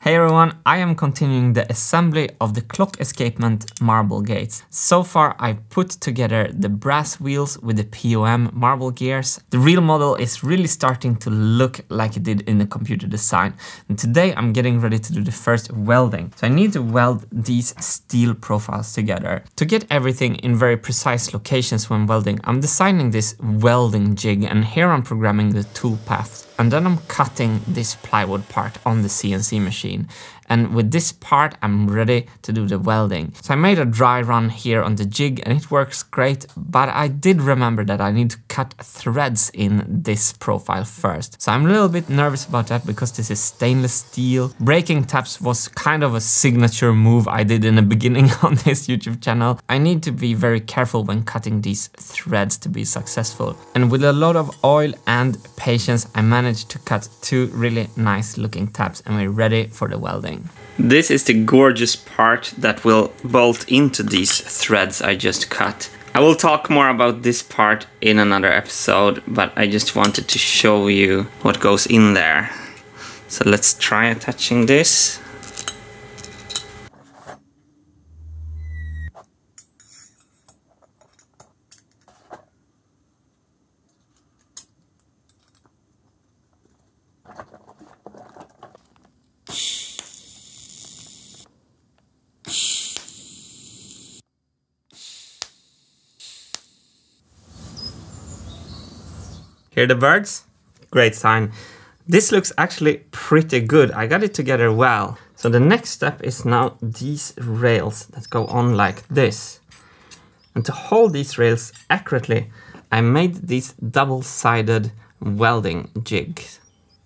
Hey everyone, I am continuing the assembly of the clock escapement marble gates. So far I've put together the brass wheels with the POM marble gears. The real model is really starting to look like it did in the computer design. And today I'm getting ready to do the first welding. So I need to weld these steel profiles together. To get everything in very precise locations when welding, I'm designing this welding jig and here I'm programming the tool paths and then I'm cutting this plywood part on the CNC machine. And with this part, I'm ready to do the welding. So I made a dry run here on the jig and it works great, but I did remember that I need to cut threads in this profile first. So I'm a little bit nervous about that because this is stainless steel. Breaking taps was kind of a signature move I did in the beginning on this YouTube channel. I need to be very careful when cutting these threads to be successful. And with a lot of oil and patience, I managed to cut two really nice looking taps and we're ready for the welding. This is the gorgeous part that will bolt into these threads I just cut. I will talk more about this part in another episode, but I just wanted to show you what goes in there. So let's try attaching this. Hear the birds? Great sign. This looks actually pretty good. I got it together well. So the next step is now these rails that go on like this. And to hold these rails accurately, I made these double-sided welding jigs.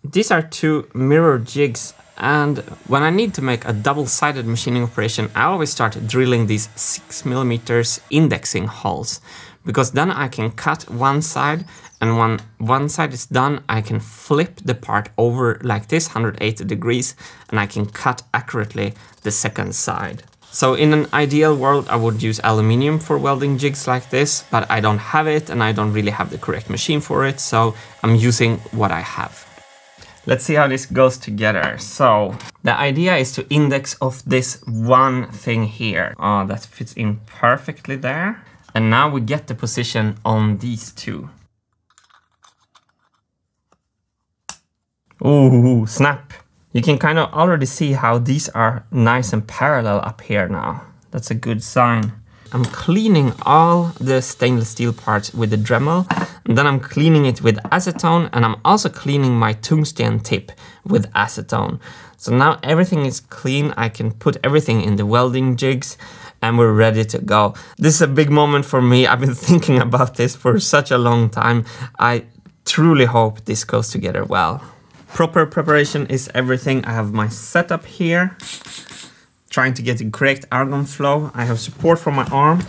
These are two mirror jigs and when I need to make a double-sided machining operation, I always start drilling these 6 millimeters indexing holes because then I can cut one side and when one side is done, I can flip the part over like this, 180 degrees, and I can cut accurately the second side. So in an ideal world, I would use aluminium for welding jigs like this, but I don't have it and I don't really have the correct machine for it, so I'm using what I have. Let's see how this goes together. So the idea is to index off this one thing here. Oh, that fits in perfectly there. And now we get the position on these two. Ooh, snap. You can kind of already see how these are nice and parallel up here now. That's a good sign. I'm cleaning all the stainless steel parts with the Dremel, and then I'm cleaning it with acetone, and I'm also cleaning my tungsten tip with acetone. So now everything is clean, I can put everything in the welding jigs, and we're ready to go. This is a big moment for me. I've been thinking about this for such a long time. I truly hope this goes together well. Proper preparation is everything. I have my setup here, trying to get the correct argon flow. I have support for my arm.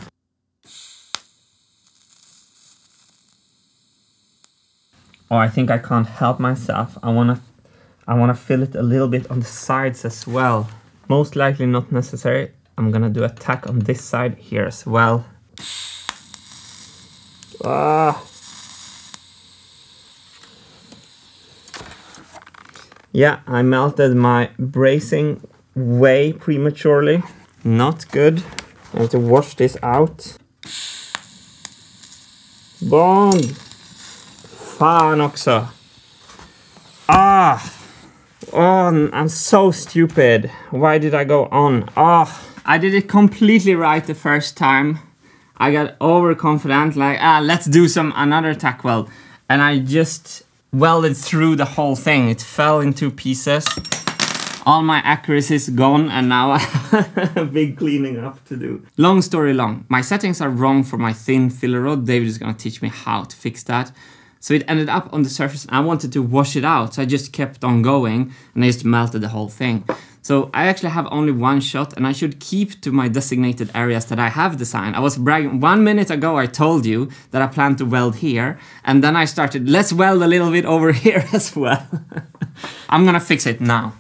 Oh, I think I can't help myself. I wanna, I wanna fill it a little bit on the sides as well. Most likely not necessary. I'm gonna do a tack on this side here as well. Ah. Yeah, I melted my bracing way prematurely. Not good. I have to wash this out. Bond! Fan också. Ah! Oh, I'm so stupid. Why did I go on? Ah! Oh, I did it completely right the first time. I got overconfident, like, ah, let's do some another tack weld. And I just welded through the whole thing. It fell into pieces. All my accuracy is gone and now I have a big cleaning up to do. Long story long, my settings are wrong for my thin filler rod. David is gonna teach me how to fix that. So it ended up on the surface and I wanted to wash it out. So I just kept on going and I just melted the whole thing. So I actually have only one shot and I should keep to my designated areas that I have designed. I was bragging, one minute ago I told you that I plan to weld here and then I started, let's weld a little bit over here as well. I'm gonna fix it now.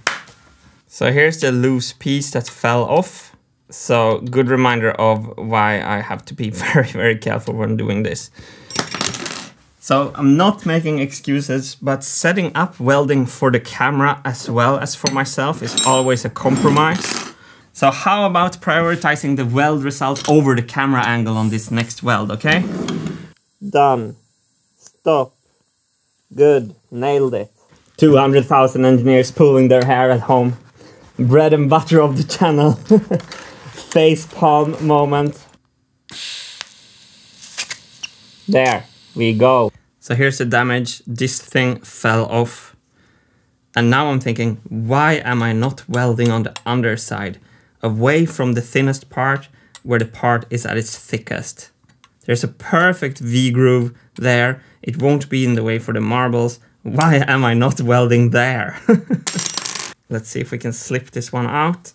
So here's the loose piece that fell off. So good reminder of why I have to be very, very careful when doing this. So I'm not making excuses, but setting up welding for the camera as well as for myself is always a compromise. So how about prioritizing the weld result over the camera angle on this next weld, okay? Done. Stop. Good. Nailed it. 200,000 engineers pulling their hair at home. Bread and butter of the channel. Face palm moment. There we go. So here's the damage. This thing fell off. And now I'm thinking, why am I not welding on the underside? Away from the thinnest part, where the part is at its thickest. There's a perfect V-groove there. It won't be in the way for the marbles. Why am I not welding there? Let's see if we can slip this one out.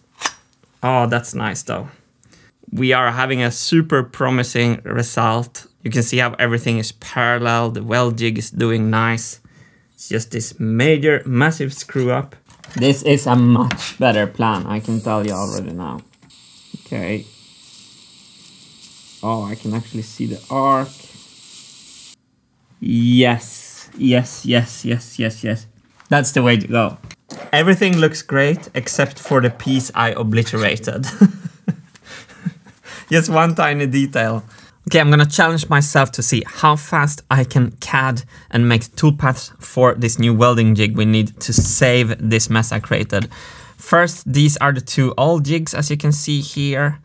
Oh, that's nice though. We are having a super promising result you can see how everything is parallel, the weld jig is doing nice. It's just this major, massive screw up. This is a much better plan, I can tell you already now. Okay. Oh, I can actually see the arc. Yes, yes, yes, yes, yes, yes. That's the way to go. Everything looks great except for the piece I obliterated. Just one tiny detail. Okay, I'm gonna challenge myself to see how fast I can CAD and make toolpaths for this new welding jig we need to save this mess I created. First, these are the two old jigs as you can see here.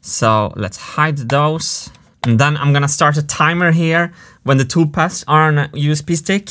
So let's hide those. And then I'm gonna start a timer here. When the toolpaths are on a USB stick,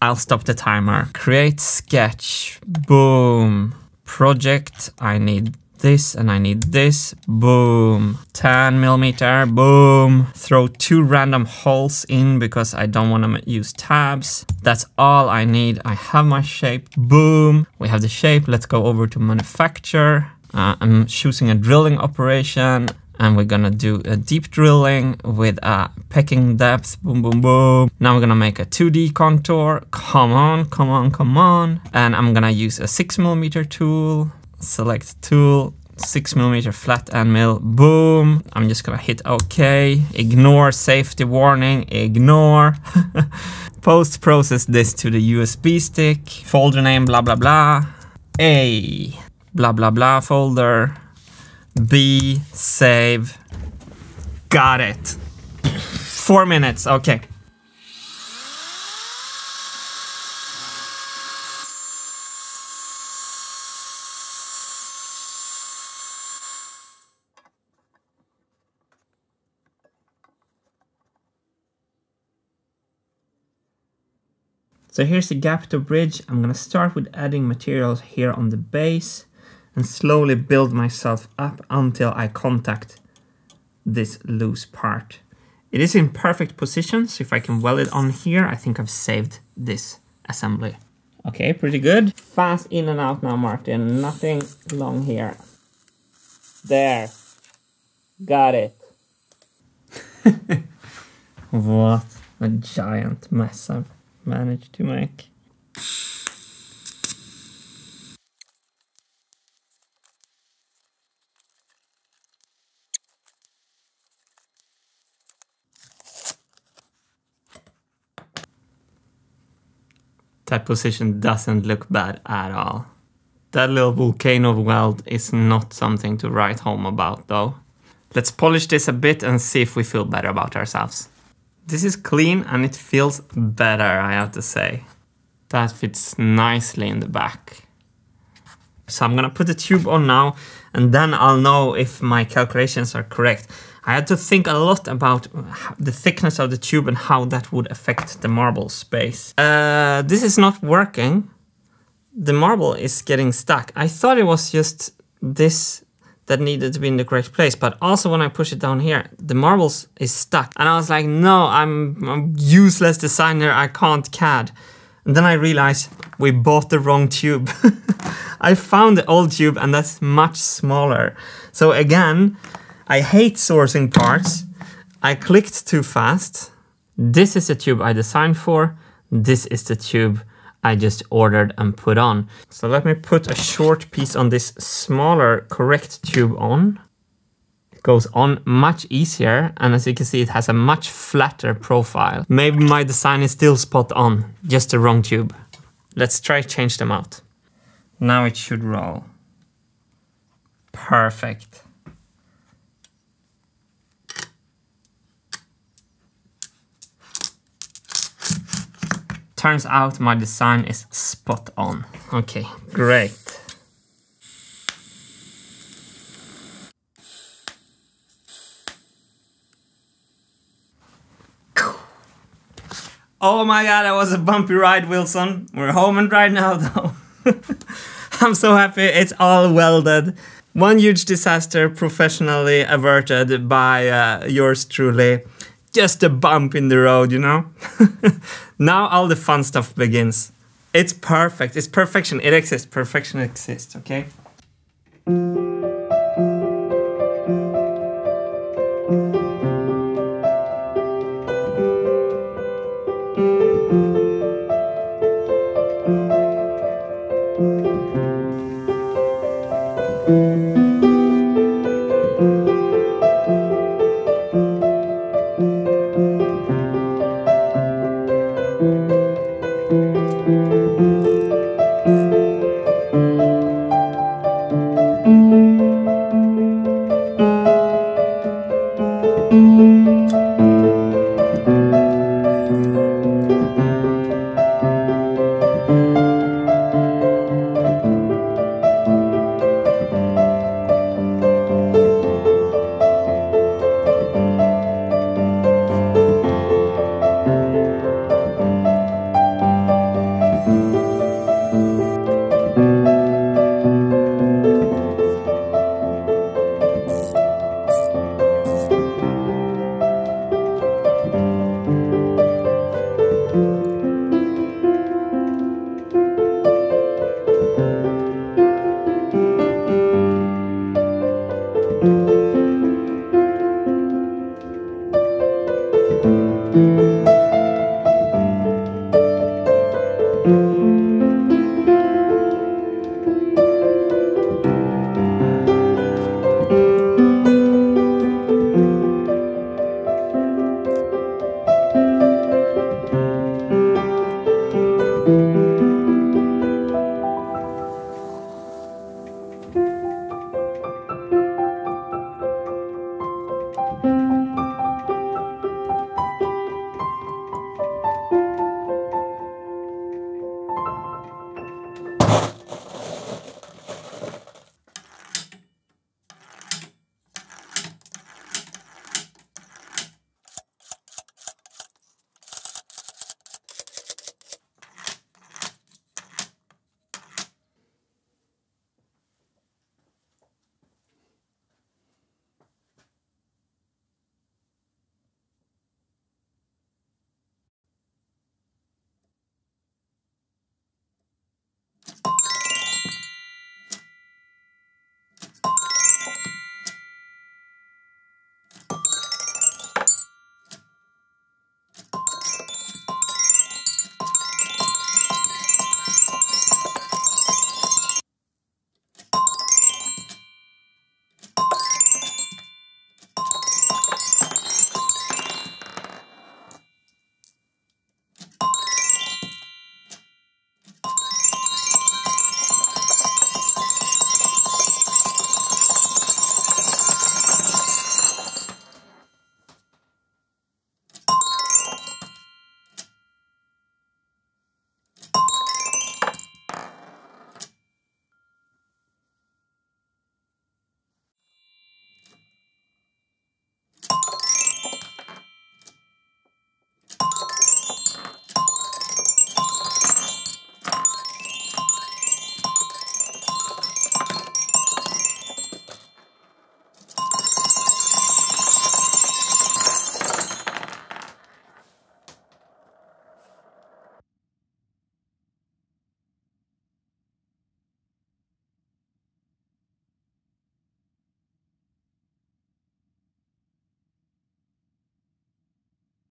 I'll stop the timer. Create sketch, boom. Project, I need this and I need this. Boom. 10 millimeter. Boom. Throw two random holes in because I don't want to use tabs. That's all I need. I have my shape. Boom. We have the shape. Let's go over to manufacture. Uh, I'm choosing a drilling operation and we're gonna do a deep drilling with a pecking depth, boom, boom, boom. Now we're gonna make a 2D contour. Come on, come on, come on. And I'm gonna use a six millimeter tool select tool, six millimeter flat end mill, boom. I'm just gonna hit OK, ignore safety warning, ignore. Post process this to the USB stick, folder name, blah, blah, blah. A, blah, blah, blah folder. B, save. Got it. Four minutes, okay. So here's the gap to bridge. I'm gonna start with adding materials here on the base and slowly build myself up until I contact this loose part. It is in perfect position, so if I can weld it on here, I think I've saved this assembly. Okay, pretty good. Fast in and out now, Martin. Nothing long here. There. Got it. what a giant mess I've managed to make. That position doesn't look bad at all. That little volcano weld is not something to write home about though. Let's polish this a bit and see if we feel better about ourselves. This is clean and it feels better, I have to say. That fits nicely in the back. So I'm gonna put the tube on now and then I'll know if my calculations are correct. I had to think a lot about the thickness of the tube and how that would affect the marble space. Uh, this is not working. The marble is getting stuck. I thought it was just this that needed to be in the correct place. But also when I push it down here, the marbles is stuck. And I was like, no, I'm a useless designer. I can't CAD. And then I realized we bought the wrong tube. I found the old tube and that's much smaller. So again, I hate sourcing parts. I clicked too fast. This is the tube I designed for. This is the tube I just ordered and put on. So let me put a short piece on this smaller correct tube on. It goes on much easier. And as you can see, it has a much flatter profile. Maybe my design is still spot on, just the wrong tube. Let's try change them out. Now it should roll. Perfect. Turns out my design is spot on. Okay, great. Oh my god, that was a bumpy ride, Wilson. We're home and dry now, though. I'm so happy it's all welded. One huge disaster professionally averted by uh, yours truly. Just a bump in the road, you know? now all the fun stuff begins. It's perfect. It's perfection. It exists. Perfection exists, okay?